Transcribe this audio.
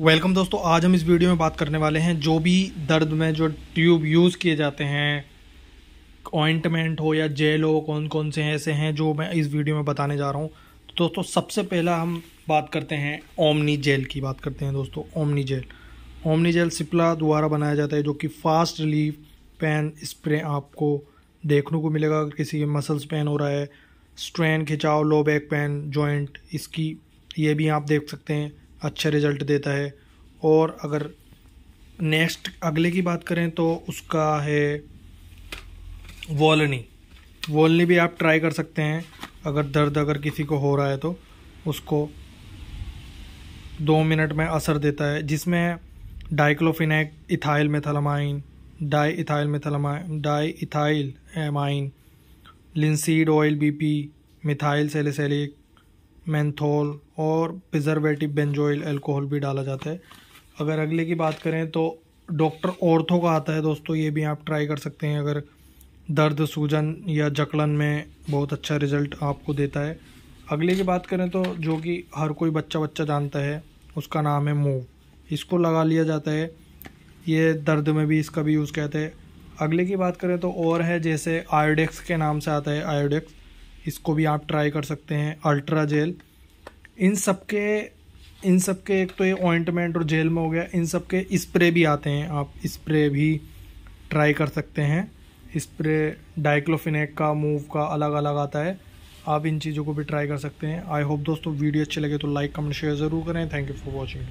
Welcome दोस्तों, आज हम इस वीडियो में बात करने वाले हैं जो भी दर्द में जो ट्यूब यूज़ किए जाते हैं ऑइंटमेंट हो या जेल हो कौन कौन से ऐसे हैं जो मैं इस वीडियो में बताने जा रहा हूँ। तो दोस्तों, सबसे पहला हम बात करते हैं ओमनी जेल की बात करते हैं दोस्तों Omni gel Omni gel Cipla द्वारा बनाया जाता है जो कि फास्ट रिलीफ पेन स्प्रे आपको देखने को मिलेगा। अगर किसी के मसल्स पेन हो रहा है स्ट्रेन खिंचाव लो बैक पेन जॉइंट इसकी ये भी आप देख सकते हैं। अच्छा रिज़ल्ट देता है। और अगर नेक्स्ट अगले की बात करें तो उसका है वॉलनी वॉलनी भी आप ट्राई कर सकते हैं। अगर दर्द अगर किसी को हो रहा है तो उसको दो मिनट में असर देता है। जिसमें diclofenac ethyl methylamine di ethyl methylamine di ethyl amine linseed oil BP methyl salicylic menthol और प्रिजर्वेटिव बेंजोइल अल्कोहल भी डाला जाता है। अगर अगले की बात करें तो डॉक्टर ऑर्थो का आता है दोस्तों, ये भी आप ट्राई कर सकते हैं। अगर दर्द सूजन या जकड़न में बहुत अच्छा रिज़ल्ट आपको देता है। अगले की बात करें तो जो कि हर कोई बच्चा बच्चा जानता है, उसका नाम है मूव इसको लगा लिया जाता है। ये दर्द में भी इसका भी यूज़ कहते हैं। अगले की बात करें तो और है, जैसे आयोडेक्स के नाम से आता है, आयोडेक्स। इसको भी आप ट्राई कर सकते हैं अल्ट्रा जेल इन सब के इन सब के एक तो ये ऑइंटमेंट और जेल में हो गया, इन सब के स्प्रे भी आते हैं, आप स्प्रे भी ट्राई कर सकते हैं. स्प्रे डाइक्लोफिनेक का मूव का अलग अलग आता है. आप इन चीज़ों को भी ट्राई कर सकते हैं. आई होप दोस्तों वीडियो अच्छे लगे तो लाइक कमेंट शेयर ज़रूर करें. Thank you for watching